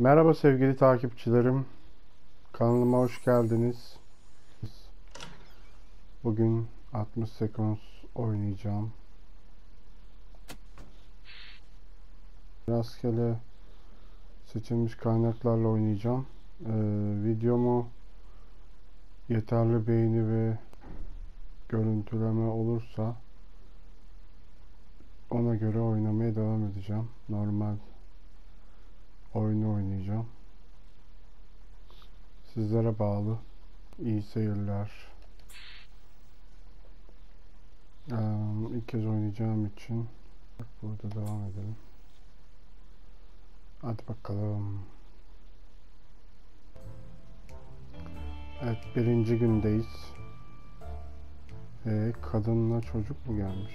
Merhaba sevgili takipçilerim. Kanalıma hoş geldiniz. Bugün 60 Seconds oynayacağım. Rastgele seçilmiş kaynaklarla oynayacağım. Ee, videomu yeterli beğeni ve görüntüleme olursa ona göre oynamaya devam edeceğim. Normal oyunu oynayacağım. Sizlere bağlı. İyi seyirler. Ee, ilk kez oynayacağım için burada devam edelim. Hadi bakalım. Evet birinci gündeyiz. Ee, kadınla çocuk mu gelmiş?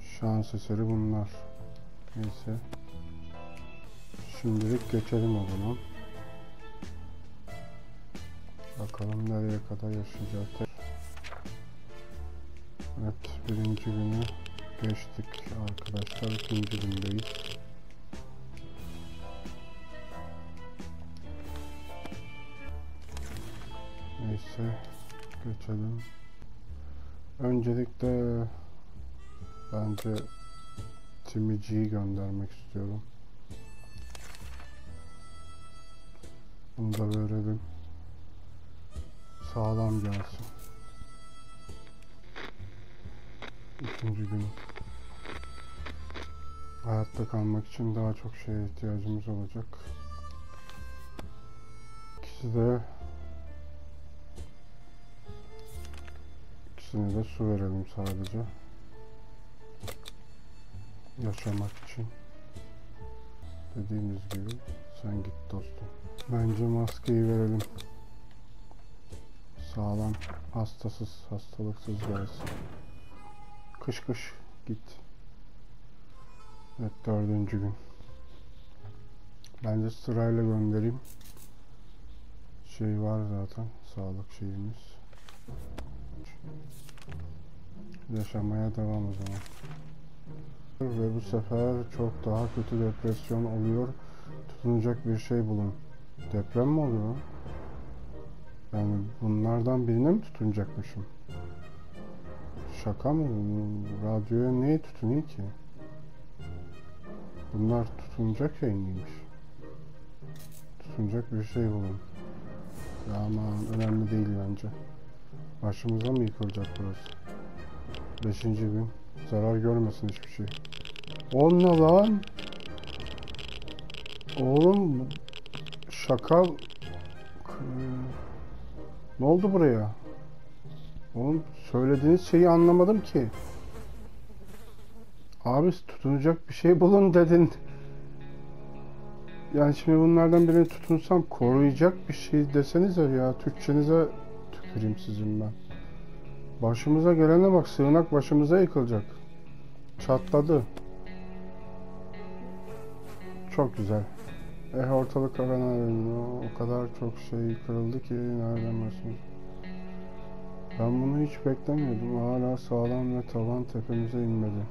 Şans eseri bunlar. Neyse. Şimdilik geçelim o zaman. Bakalım nereye kadar yaşayacağız. Evet birinci günü geçtik arkadaşlar. ikinci gündeyiz. Neyse geçelim. Öncelikle bence Timici'yi göndermek istiyorum. Bunu da verelim. Sağlam gelsin. İkinci gün. Hayatta kalmak için daha çok şeye ihtiyacımız olacak. İkisi de ikisine de su verelim sadece. Yaşamak için. Dediğimiz gibi sen git dostum. Bence maskeyi verelim. Sağlam, hastasız, hastalıksız gelsin. Kış kış git. Evet dördüncü gün. Bence sırayla göndereyim. Şey var zaten, sağlık şeyimiz. Yaşamaya devam o zaman. Ve bu sefer çok daha kötü depresyon oluyor. Tutunacak bir şey bulun. Deprem mi oluyor? Yani bunlardan birine mi tutunacakmışım? Şaka mı? Radyoya neye tutunayım ki? Bunlar tutunacak şey? Tutunacak bir şey bulun. Ya aman önemli değil bence. Başımıza mı yıkılacak burası? Beşinci gün. Zarar görmesin hiçbir şey. O ne lan? Oğlum şaka ne oldu buraya? Oğlum söylediğiniz şeyi anlamadım ki. Abi tutunacak bir şey bulun dedin. Yani şimdi bunlardan birine tutunsam koruyacak bir şey desenize ya. Türkçenize tüküreyim sizin ben. Başımıza gelene bak sığınak başımıza yıkılacak. Çatladı. Çok güzel. Eh ortalık arana o kadar çok şey kırıldı ki nereden başlayayım. Ben bunu hiç beklemiyordum. Hala sağlam ve tavan tepemize inmedi.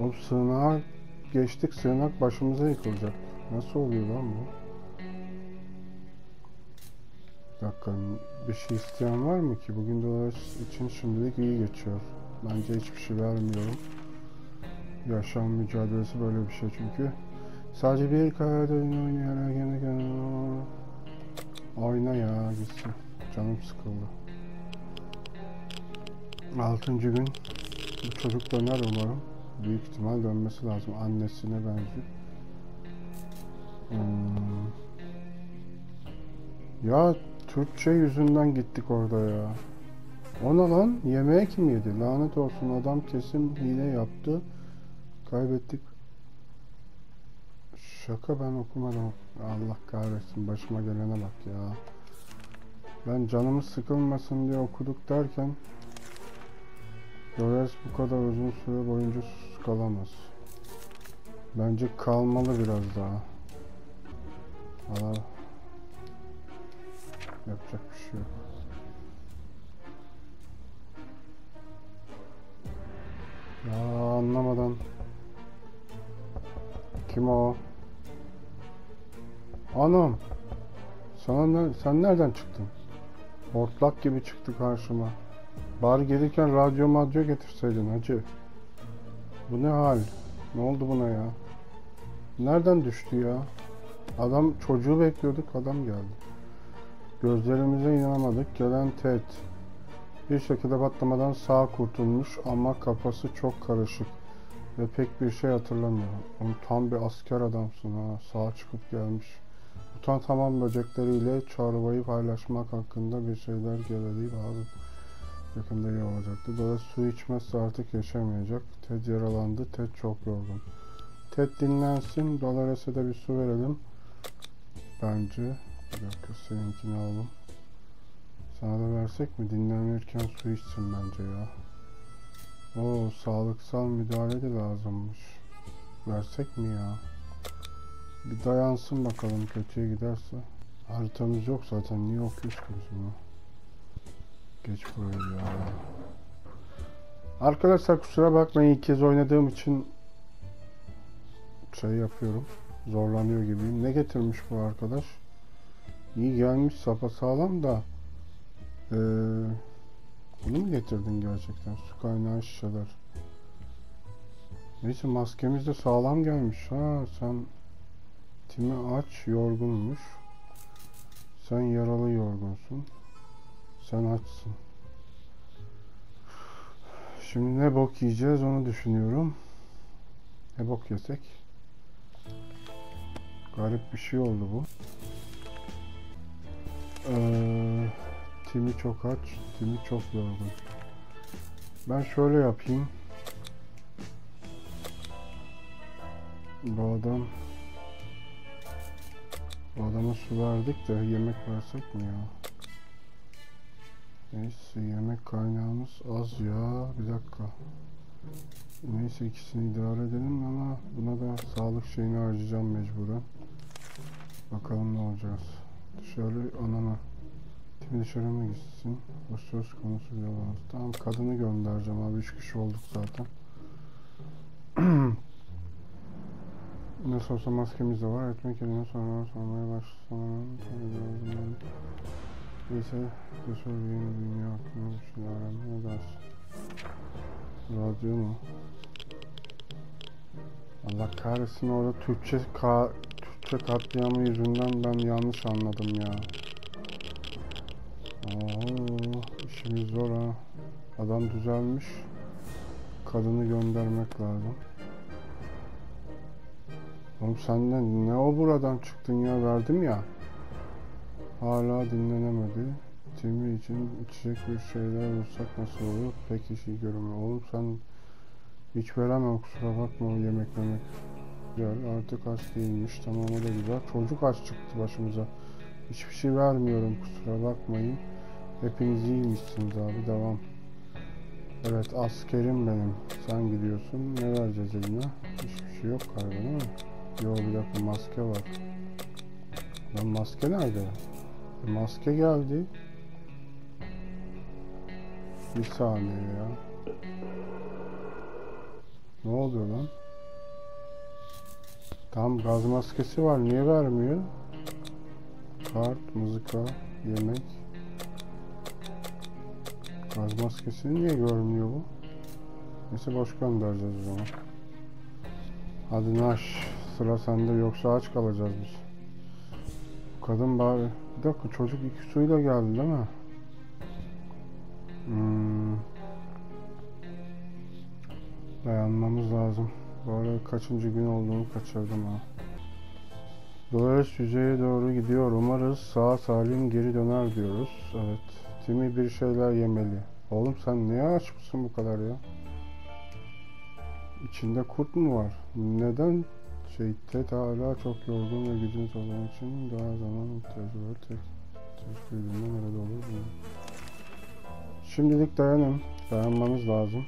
O sığınağa geçtik sığınak başımıza yıkılacak. Nasıl oluyor lan bu? Bir dakika bir şey isteyen var mı ki? Bugün dolar için şimdilik iyi geçiyor. Bence hiçbir şey vermiyorum. Yaşam mücadelesi böyle bir şey çünkü. Sadece bir kağıt oyunu oynayarak yine Oyna ya gitsin. Canım sıkıldı. Altıncı gün bu çocuk döner umarım. Büyük ihtimal dönmesi lazım. Annesine benziyor. Hmm. Ya Türkçe yüzünden gittik orada ya. Ona lan yemeğe kim yedi? Lanet olsun adam kesin hile yaptı. Kaybettik. Şaka ben okumadım. Allah kahretsin başıma gelene bak ya. Ben canımız sıkılmasın diye okuduk derken Dövers bu kadar uzun süre boyunca kalamaz. Bence kalmalı biraz daha. Valla yapacak bir şey yok. Ya anlamadan kim o? Anam. Sana sen nereden çıktın? Hortlak gibi çıktı karşıma. Bari gelirken radyo madyo getirseydin hacı. Bu ne hal? Ne oldu buna ya? Nereden düştü ya? Adam çocuğu bekliyorduk adam geldi. Gözlerimize inanamadık. Gelen Ted. Bir şekilde patlamadan sağ kurtulmuş ama kafası çok karışık ve pek bir şey hatırlamıyor. Onu tam bir asker adamsın ha. Sağ çıkıp gelmiş. Utan tamam böcekleriyle çorbayı paylaşmak hakkında bir şeyler geldiği bazı yakında iyi olacaktı. Dolayısıyla su içmezse artık yaşamayacak. Ted yaralandı. Ted çok yorgun. Ted dinlensin. Dolores'e de bir su verelim. Bence. Bir dakika seninkini alalım. Sana da versek mi? Dinlenirken su içsin bence ya. O sağlıksal müdahale de lazımmış. Versek mi ya? Bir dayansın bakalım kötüye giderse. Haritamız yok zaten. Niye okuyoruz ki biz bunu? Geç buraya ya. Arkadaşlar kusura bakmayın ilk kez oynadığım için şey yapıyorum. Zorlanıyor gibiyim. Ne getirmiş bu arkadaş? İyi gelmiş sapasağlam da ee, bunu mu getirdin gerçekten? Su kaynağı şişeler. Neyse maskemiz de sağlam gelmiş. Ha sen Timi aç yorgunmuş. Sen yaralı yorgunsun. Sen açsın. Şimdi ne bok yiyeceğiz onu düşünüyorum. Ne bok yesek? Garip bir şey oldu bu. Ee, Timi çok aç, Timi çok yorgun. Ben şöyle yapayım. Bu adam bu adama su verdik de yemek versek mi ya? Neyse yemek kaynağımız az ya. Bir dakika. Neyse ikisini idare edelim ama buna da sağlık şeyini harcayacağım mecburen. Bakalım ne olacağız. Dışarı anana. Timi dışarı mı gitsin? O söz konusu olamaz. Tamam kadını göndereceğim abi. Üç kişi olduk zaten. Nasıl olsa maskemiz de var. Etmek yerine sonra sormaya başlamanın Neyse, bu soru yeni dünya hakkında bir şeyler öğrenmeye dersin. Radyo mu? Allah kahretsin orada Türkçe ka Türkçe katliamı yüzünden ben yanlış anladım ya. Oo, işimiz zor ha. Adam düzelmiş. Kadını göndermek lazım. Oğlum senden ne o buradan çıktın ya verdim ya. Hala dinlenemedi. Timi için içecek bir şeyler bulsak nasıl olur? Pek işi görünmüyor. Oğlum sen hiç veremem kusura bakma o yemek yemek. Güzel artık aç değilmiş. Tamam o da güzel. Çocuk aç çıktı başımıza. Hiçbir şey vermiyorum kusura bakmayın. Hepiniz iyiymişsiniz abi devam. Evet askerim benim. Sen gidiyorsun. Ne vereceğiz eline? Hiçbir şey yok galiba değil mi? Yo bir dakika maske var. Lan maske nerede? E, maske geldi. Bir saniye ya. Ne oluyor lan? Tam gaz maskesi var. Niye vermiyor? Kart, mızıka, yemek. Gaz maskesini niye görmüyor bu? Neyse boş göndereceğiz o zaman. Hadi Naş. Sıra sende yoksa aç kalacağız biz. Kadın bari... Bir dakika çocuk iki suyla geldi değil mi? Hmm. Dayanmamız lazım. Bu arada kaçıncı gün olduğunu kaçırdım ha. Dolores yüzeye doğru gidiyor. Umarız sağ salim geri döner diyoruz. Evet. Timi bir şeyler yemeli. Oğlum sen niye aç mısın bu kadar ya? İçinde kurt mu var? Neden Ted hala çok yorgun ve gücünüz olan için daha zaman ihtiyacı var. Ted keşke yüzünden nerede olur mu? Şimdilik dayanın. Dayanmanız lazım.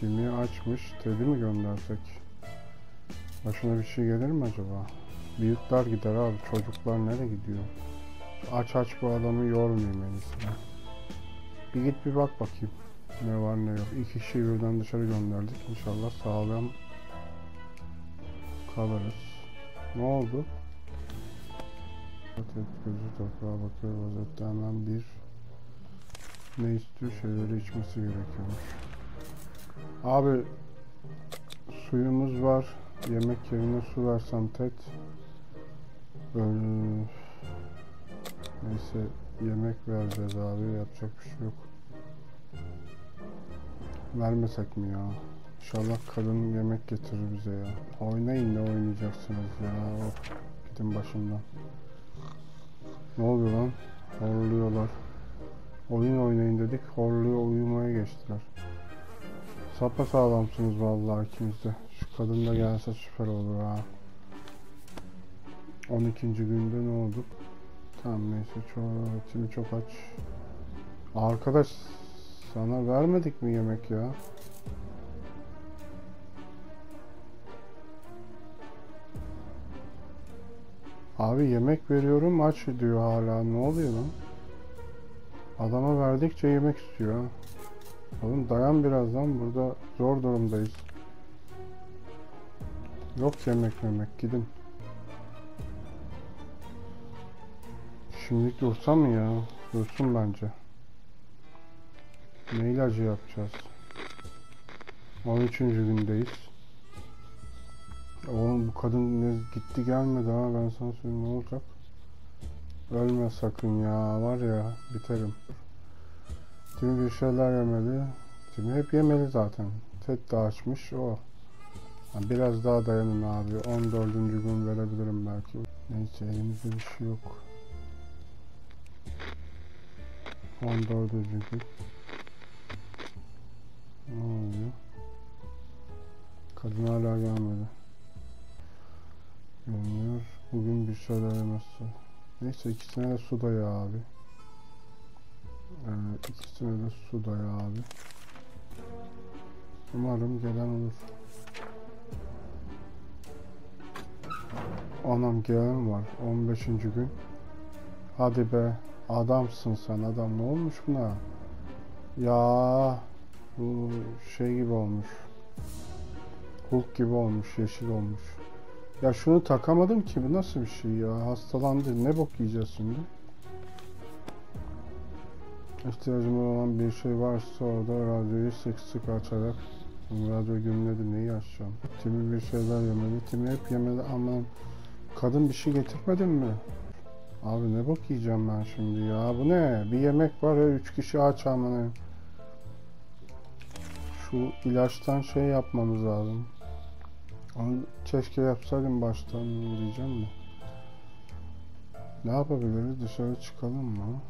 Timi açmış. Ted'i mi göndersek? Başına bir şey gelir mi acaba? Büyükler gider abi. Çocuklar nereye gidiyor? Aç aç bu adamı yormayayım en iyisi. Bir git bir bak bakayım. Ne var ne yok. İki kişiyi birden dışarı gönderdik. İnşallah sağlam kalırız. Ne oldu? Tek gözü toprağa bakıyor vaziyette hemen bir ne istiyor şeyleri içmesi gerekiyormuş. Abi suyumuz var. Yemek yerine su versem tet. Öyle... Neyse yemek vereceğiz abi yapacak bir şey yok. Vermesek mi ya? İnşallah kadın yemek getirir bize ya. Oynayın ne oynayacaksınız ya. Of, gidin başımdan. Ne oluyor lan? Horluyorlar. Oyun oynayın dedik. Horluyor uyumaya geçtiler. Sapa sağlamsınız vallahi ikiniz de. Şu kadın da gelse süper olur ha. 12. günde ne olduk? Tamam neyse çok, Timi çok aç. Arkadaş sana vermedik mi yemek ya? Abi yemek veriyorum aç diyor hala. Ne oluyor lan? Adama verdikçe yemek istiyor. Oğlum dayan birazdan burada zor durumdayız. Yok yemek memek gidin. Şimdilik dursa mı ya? Dursun bence. Ne ilacı yapacağız? 13. gündeyiz. Oğlum bu kadın ne gitti gelmedi ha ben sana söyleyeyim ne olacak? Ölme sakın ya var ya biterim. Timi bir şeyler yemeli. Timi hep yemeli zaten. Tek de açmış o. Biraz daha dayanın abi. 14. gün verebilirim belki. Neyse elimizde bir şey yok. 14. gün. Ne oluyor? Kadın hala gelmedi. Görünüyor. Bugün bir şeyler yemezse. Neyse ikisine de su daya abi. Ee, ikisine de su daya abi. Umarım gelen olur. Anam gelen var. 15. gün. Hadi be. Adamsın sen adam. Ne olmuş buna? Ya bu şey gibi olmuş. Hulk gibi olmuş. Yeşil olmuş. Ya şunu takamadım ki. Bu nasıl bir şey ya? Hastalandı. Ne bok yiyeceğiz şimdi? İhtiyacım olan bir şey varsa orada radyoyu sık sık açarak radyo gümledi neyi açacağım? Timi bir şeyler yemeli. Timi hep yemeli ama kadın bir şey getirmedin mi? Abi ne bok yiyeceğim ben şimdi ya? Bu ne? Bir yemek var ya üç kişi aç amına. Şu ilaçtan şey yapmamız lazım. Onu keşke yapsaydım baştan diyeceğim de. Ne yapabiliriz? Dışarı çıkalım mı?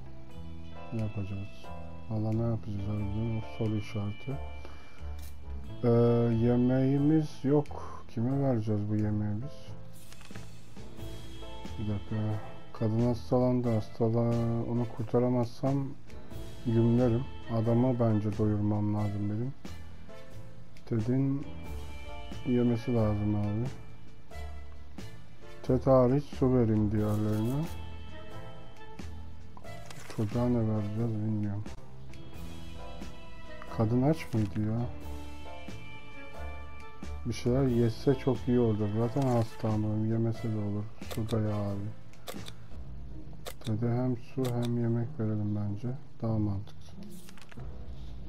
Ne yapacağız? Valla ne yapacağız o soru işareti. Ee, yemeğimiz yok. Kime vereceğiz bu yemeği biz? Bir dakika. Kadın hastalandı. Hastalığı onu kurtaramazsam gümlerim. Adamı bence doyurmam lazım benim. Dedin yemesi lazım abi. Tet hariç su vereyim diğerlerine. Çocuğa ne vereceğiz bilmiyorum. Kadın aç mıydı ya? Bir şeyler yese çok iyi olur. Zaten hasta ama de olur. Su da ya abi. Dede hem su hem yemek verelim bence. Daha mantıklı.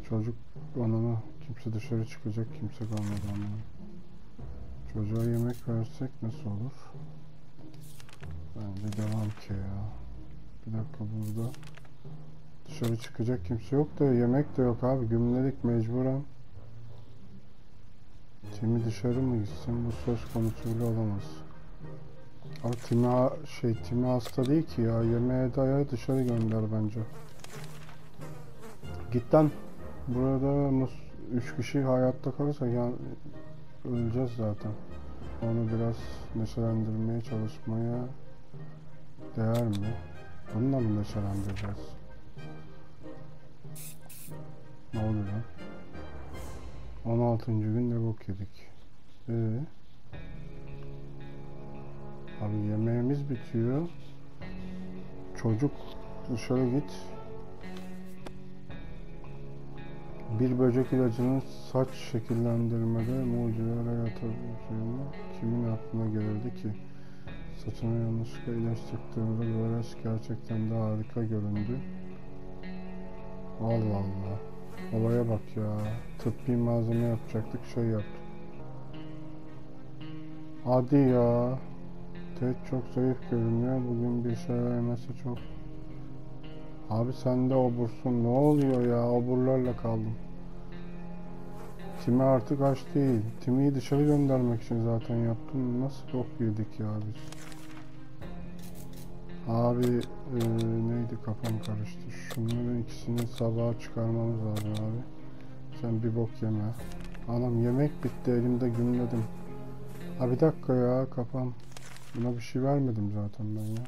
Çocuk onunu kimse dışarı çıkacak kimse kalmadı ama. Çocuğa yemek versek nasıl olur? Bence devam ki ya. Bir dakika burada. Dışarı çıkacak kimse yok da yemek de yok abi. Gümledik mecburen. Timi dışarı mı gitsin? Bu söz konusu bile olamaz. Abi Timi, ha- şey, Timi hasta değil ki ya. Yemeğe daya dışarı gönder bence. Git lan. Burada mus- üç kişi hayatta kalırsa ya öleceğiz zaten. Onu biraz neşelendirmeye çalışmaya değer mi? Bununla mı neşelendireceğiz? Ne oluyor lan? 16. gün ne bok yedik? Ee? Abi yemeğimiz bitiyor. Çocuk dışarı git. Bir böcek ilacının saç şekillendirmede mucizelere yatıracağını kimin aklına gelirdi ki? Saçını yanlışlıkla iyileştirdiğimde böyle gerçekten de harika göründü. Allah Allah. Olaya bak ya. Tıbbi malzeme yapacaktık şey yaptık. Hadi ya. Ted çok zayıf görünüyor. Bugün bir şey vermesi çok. Abi sen de obursun. Ne oluyor ya? Oburlarla kaldım. Timi artık aç değil. Timi'yi dışarı göndermek için zaten yaptım. Nasıl bok yedik ya biz? Abi e, neydi kafam karıştı. Şunların ikisini sabaha çıkarmamız lazım abi. Sen bir bok yeme. Anam yemek bitti elimde gümledim. Ha bir dakika ya kafam. Buna bir şey vermedim zaten ben ya.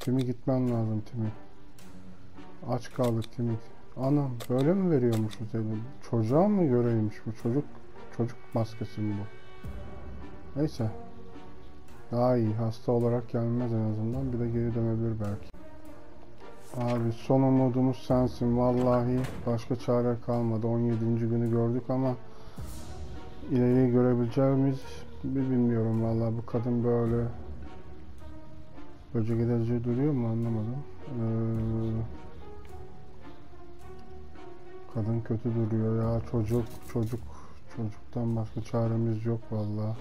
Timi gitmen lazım Timi. Aç kaldık Timi. Anam böyle mi veriyormuşuz elim? Çocuğa mı göreymiş bu çocuk? Çocuk maskesi mi bu? Neyse. Daha iyi. Hasta olarak gelmez en azından. Bir de geri dönebilir belki. Abi son umudumuz sensin. Vallahi başka çare kalmadı. 17. günü gördük ama ileriyi görebileceğiz miyiz? Bir bilmiyorum vallahi bu kadın böyle böcek edici duruyor mu anlamadım. Ee, kadın kötü duruyor ya çocuk çocuk çocuktan başka çaremiz yok vallahi.